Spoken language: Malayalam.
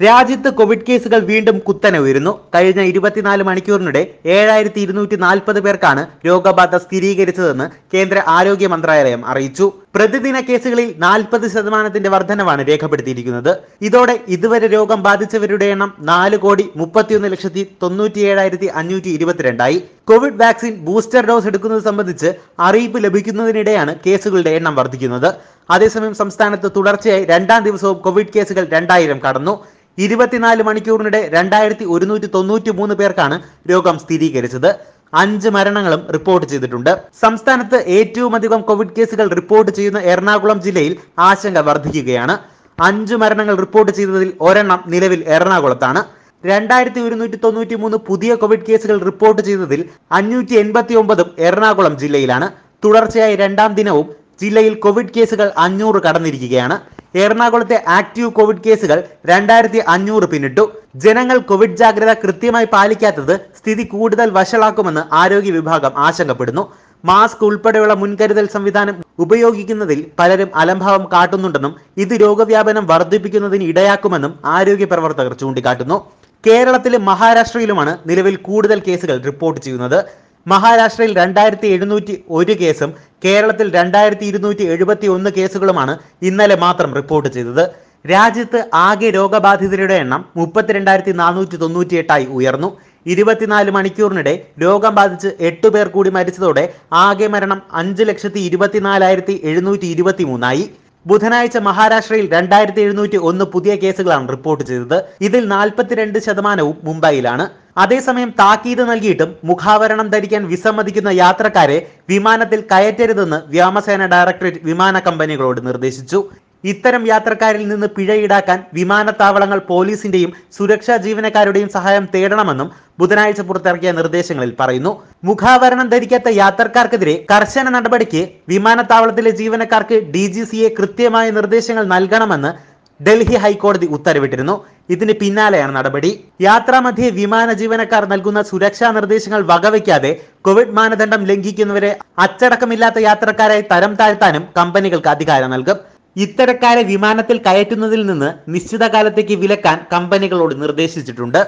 രാജ്യത്ത് കോവിഡ് കേസുകൾ വീണ്ടും കുത്തനെ ഉയരുന്നു. കഴിഞ്ഞ ഇരുപത്തിനാല് മണിക്കൂറിനിടെ ഏഴായിരത്തി ഇരുന്നൂറ്റി നാൽപ്പത് പേർക്കാണ് രോഗബാധ സ്ഥിരീകരിച്ചതെന്ന് കേന്ദ്ര ആരോഗ്യ മന്ത്രാലയം അറിയിച്ചു. പ്രതിദിന കേസുകളിൽ നാൽപ്പത് ശതമാനത്തിന്റെ വർധനവാണ് രേഖപ്പെടുത്തിയിരിക്കുന്നത്. ഇതോടെ ഇതുവരെ രോഗം ബാധിച്ചവരുടെ എണ്ണം നാല് കോടി മുപ്പത്തിയൊന്ന് ലക്ഷത്തി തൊണ്ണൂറ്റി ഏഴായിരത്തി അഞ്ഞൂറ്റി ഇരുപത്തിരണ്ടായി കോവിഡ് വാക്സിൻ ബൂസ്റ്റർ ഡോസ് എടുക്കുന്നത് സംബന്ധിച്ച് അറിയിപ്പ് ലഭിക്കുന്നതിനിടെയാണ് കേസുകളുടെ എണ്ണം വർദ്ധിക്കുന്നത് അതേസമയം സംസ്ഥാനത്ത് തുടർച്ചയായി രണ്ടാം ദിവസവും കോവിഡ് കേസുകൾ രണ്ടായിരം കടന്നു. ഇരുപത്തിനാല് മണിക്കൂറിനിടെ രണ്ടായിരത്തി ഒരുന്നൂറ്റി തൊണ്ണൂറ്റി മൂന്ന് പേർക്കാണ് രോഗം സ്ഥിരീകരിച്ചത്. അഞ്ച് മരണങ്ങളും റിപ്പോർട്ട് ചെയ്തിട്ടുണ്ട്. സംസ്ഥാനത്ത് ഏറ്റവും അധികം കോവിഡ് കേസുകൾ റിപ്പോർട്ട് ചെയ്യുന്ന എറണാകുളം ജില്ലയിൽ ആശങ്ക വർദ്ധിക്കുകയാണ്. അഞ്ച് മരണങ്ങൾ റിപ്പോർട്ട് ചെയ്തതിൽ ഒരെണ്ണം നിലവിൽ എറണാകുളത്താണ്. രണ്ടായിരത്തി ഒരുന്നൂറ്റി തൊണ്ണൂറ്റി മൂന്ന് പുതിയ കോവിഡ് കേസുകൾ റിപ്പോർട്ട് ചെയ്തതിൽ അഞ്ഞൂറ്റി എൺപത്തി ഒമ്പതും എറണാകുളം ജില്ലയിലാണ്. തുടർച്ചയായി രണ്ടാം ദിനവും ജില്ലയിൽ കോവിഡ് കേസുകൾ അഞ്ഞൂറ് കടന്നിരിക്കുകയാണ്. എറണാകുളത്തെ ആക്റ്റീവ് കോവിഡ് കേസുകൾ രണ്ടായിരത്തി അഞ്ഞൂറ് പിന്നിട്ടു. ജനങ്ങൾ കോവിഡ് ജാഗ്രത കൃത്യമായി പാലിക്കാത്തത് സ്ഥിതി കൂടുതൽ വഷളാക്കുമെന്ന് ആരോഗ്യ വിഭാഗം ആശങ്കപ്പെടുന്നു. മാസ്ക് ഉൾപ്പെടെയുള്ള മുൻകരുതൽ സംവിധാനം ഉപയോഗിക്കുന്നതിൽ പലരും അലംഭാവം കാട്ടുന്നുണ്ടെന്നും ഇത് രോഗവ്യാപനം വർദ്ധിപ്പിക്കുന്നതിന് ഇടയാക്കുമെന്നും ആരോഗ്യ പ്രവർത്തകർ ചൂണ്ടിക്കാട്ടുന്നു. കേരളത്തിലും മഹാരാഷ്ട്രയിലുമാണ് നിലവിൽ കൂടുതൽ കേസുകൾ റിപ്പോർട്ട് ചെയ്യുന്നത്. മഹാരാഷ്ട്രയിൽ രണ്ടായിരത്തി എഴുന്നൂറ്റി ഒരു കേസും കേരളത്തിൽ രണ്ടായിരത്തി ഇരുന്നൂറ്റി എഴുപത്തി ഒന്ന് കേസുകളുമാണ് ഇന്നലെ മാത്രം റിപ്പോർട്ട് ചെയ്തത്. രാജ്യത്ത് ആകെ രോഗബാധിതരുടെ എണ്ണം മുപ്പത്തിരണ്ടായിരത്തി നാനൂറ്റി തൊണ്ണൂറ്റി എട്ടായി ഉയർന്നു. ഇരുപത്തിനാല് മണിക്കൂറിനിടെ രോഗം ബാധിച്ച് എട്ട് പേർ കൂടി മരിച്ചതോടെ ആകെ മരണം അഞ്ച് ലക്ഷത്തി ഇരുപത്തിനാലായിരത്തി എഴുന്നൂറ്റി ഇരുപത്തി മൂന്നായി ബുധനാഴ്ച മഹാരാഷ്ട്രയിൽ രണ്ടായിരത്തി എഴുന്നൂറ്റി ഒന്ന് പുതിയ കേസുകളാണ് റിപ്പോർട്ട് ചെയ്തത്. ഇതിൽ നാൽപ്പത്തിരണ്ട് ശതമാനവും മുംബൈയിലാണ്. അതേസമയം താക്കീത് നൽകിയിട്ടും മുഖാവരണം ധരിക്കാൻ വിസമ്മതിക്കുന്ന യാത്രക്കാരെ വിമാനത്തിൽ കയറ്റരുതെന്ന് വ്യോമസേന ഡയറക്ടറേറ്റ് വിമാന കമ്പനികളോട് നിർദ്ദേശിച്ചു. ഇത്തരം യാത്രക്കാരിൽ നിന്ന് പിഴ ഈടാക്കാൻ വിമാനത്താവളങ്ങൾ പോലീസിന്റെയും സുരക്ഷാ ജീവനക്കാരുടെയും സഹായം തേടണമെന്നും ബുധനാഴ്ച പുറത്തിറക്കിയ നിർദ്ദേശങ്ങളിൽ പറയുന്നു. മുഖാവരണം ധരിക്കാത്ത യാത്രക്കാർക്കെതിരെ കർശന നടപടിക്ക് വിമാനത്താവളത്തിലെ ജീവനക്കാർക്ക് ഡി കൃത്യമായ നിർദ്ദേശങ്ങൾ നൽകണമെന്ന് ഡൽഹി ഹൈക്കോടതി ഉത്തരവിട്ടിരുന്നു. ഇതിന് പിന്നാലെയാണ് നടപടി. യാത്രാമധ്യേ വിമാന ജീവനക്കാർ നൽകുന്ന സുരക്ഷാ നിർദ്ദേശങ്ങൾ വകവയ്ക്കാതെ കോവിഡ് മാനദണ്ഡം ലംഘിക്കുന്നവരെ അച്ചടക്കമില്ലാത്ത യാത്രക്കാരെ തരം താഴ്ത്താനും കമ്പനികൾക്ക് അധികാരം നൽകും. ഇത്തരക്കാരെ വിമാനത്തിൽ കയറ്റുന്നതിൽ നിന്ന് നിശ്ചിത കാലത്തേക്ക് വിലക്കാൻ കമ്പനികളോട് നിർദ്ദേശിച്ചിട്ടുണ്ട്.